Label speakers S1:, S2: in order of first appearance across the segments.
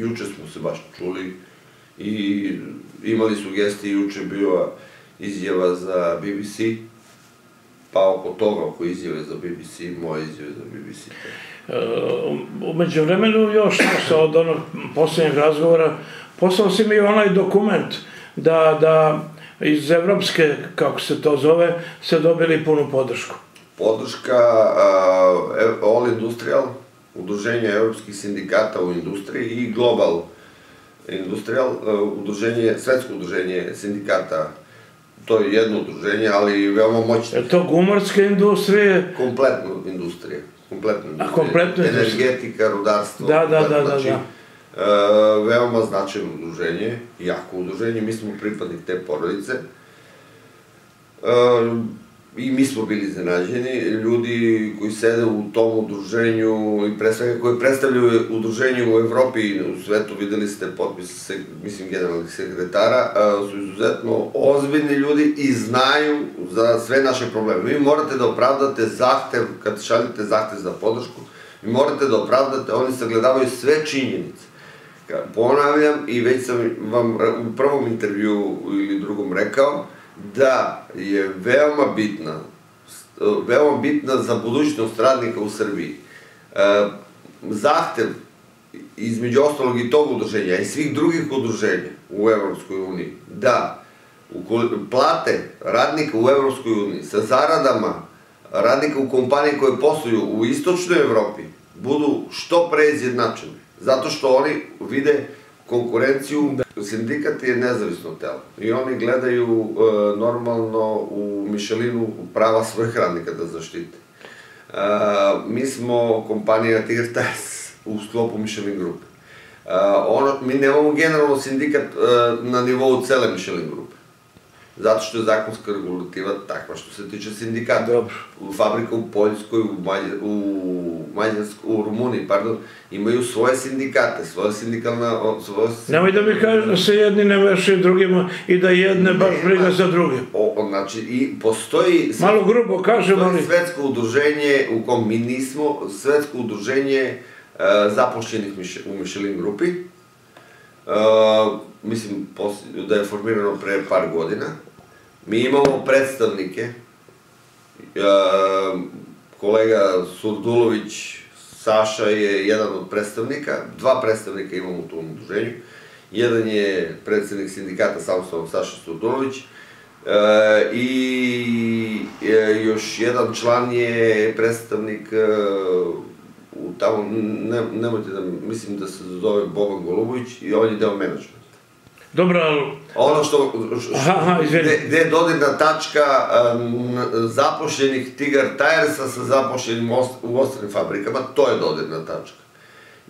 S1: juče smo se baš čuli i imali sugestije, juče bila izjava za BBC, pa oko toga, oko izjave za BBC, moje izjave za BBC.
S2: E, umeđu vremenu još nešto od onog poslednjeg razgovora, poslao si mi onaj dokument da, da iz Evropske, kako se to zove, se dobili punu podršku.
S1: Podrška uh, All Industrial, udruženje evropskih sindikata u industriji i Global Industrial, uh, udruženje, svetsko udruženje sindikata to je jedno udruženje, ali veoma moćno.
S2: Je to gumorske industrije?
S1: Kompletno industrije. Kompletno industrije.
S2: A kompletno
S1: industrije? Energetika, rudarstvo.
S2: Da, da, da, da,
S1: znači,
S2: da.
S1: E, veoma značajno udruženje, jako udruženje, mi smo pripadnik te porodice. E, I mi smo bili iznenađeni, ljudi koji sede u tom udruženju i predstavljaju, koji predstavljaju udruženje u Evropi i u svetu, videli ste potpis, mislim, generalnih sekretara, su izuzetno ozbiljni ljudi i znaju za sve naše probleme. Vi morate da opravdate zahtev, kad šaljete zahtev za podršku, vi morate da opravdate, oni sagledavaju sve činjenice. Ponavljam, i već sam vam u prvom intervju ili drugom rekao, da je veoma bitna, veoma bitna za budućnost radnika u Srbiji. E, zahtev između ostalog i tog udruženja i svih drugih udruženja u Evropskoj uniji, da plate radnika u Evropskoj uniji sa zaradama radnika u kompaniji koje posluju u istočnoj Evropi budu što pre izjednačene. Zato što oni vide konkurenciju. Sindikat je nezavisno telo i oni gledaju e, normalno u Mišelinu prava svojih radnika da zaštite. E, mi smo kompanija Tiger Tires u sklopu Michelin grupe. Mi nemamo generalno sindikat e, na nivou cele Michelin grupe zato što je zakonska regulativa takva što se tiče sindikata.
S2: Dobro.
S1: U fabrika u Poljskoj, u, Malj, u, Mađarskoj, u Rumuniji, pardon, imaju svoje sindikate, svoje sindikalna... Svoje...
S2: Nemoj da mi kažeš da se jedni ne vešaju drugima i da jedne baš briga za druge.
S1: O, znači, i postoji...
S2: Malo grubo kažem, ali...
S1: svetsko udruženje u kom mi nismo, svetsko udruženje e, zapošljenih u Michelin grupi, Uh, mislim, da je formirano pre par godina. Mi imamo predstavnike, uh, kolega Surdulović, Saša je jedan od predstavnika, dva predstavnika imamo u tom udruženju. Jedan je predsednik sindikata samostalnog Saša Surdulović, E, I e, još jedan član je predstavnik e, u tamo, ne, nemojte da, mislim da se zove Boban Golubović i on je deo menadžmenta. Добра... Оно што... Аха, извини. Де додена тачка запошених Тигар Тајерса со запошени уострен фабрика фабрикама, тоа е додена тачка.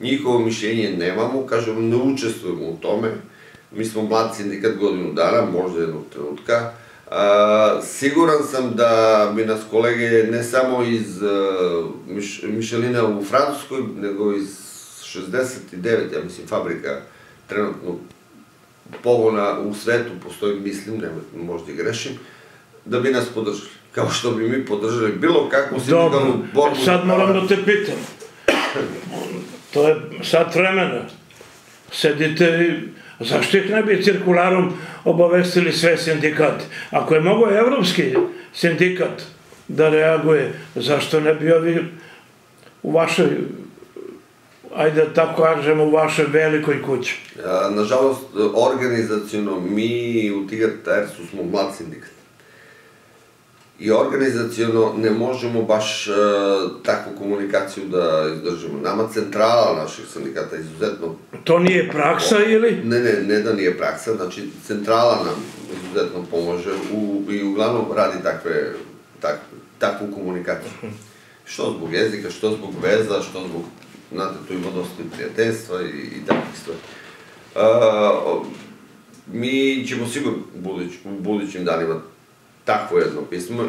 S1: Никово мишење немамо, кажем, не учествуваме у томе. Ми смо млад синдикат годину дана, може да едно тренутка. А, сигурен сам да ми нас колеги не само из Миш, Мишелина во Француској, него из 69, ја мислим, фабрика, тренутно pogona u svetu postoji, mislim, ne, možda i grešim, da bi nas podržali. Kao što bi mi podržali bilo kakvu sindikalnu borbu.
S2: sad moram da te pitam. To je sad vremena. Sedite i Zašto ih ne bi cirkularom obavestili sve sindikate? Ako je mogo evropski sindikat da reaguje, zašto ne bi ovi u vašoj ajde da tako kažemo, u vašoj velikoj kući?
S1: Nažalost, organizacijono, mi u Tigar Tersu smo mlad sindikat i organizacijono ne možemo baš uh, takvu komunikaciju da izdržimo. Nama centrala naših sindikata je izuzetno...
S2: To nije praksa ili?
S1: Ne, ne, ne da nije praksa, znači centrala nam izuzetno pomože u, i uglavnom radi takve, tak, takvu komunikaciju. Što zbog jezika, što zbog veza, što zbog, znate, tu ima dosta prijateljstva i, i takvih stvari. Uh, mi ćemo sigurno u, u budućim danima takvo jedno pismo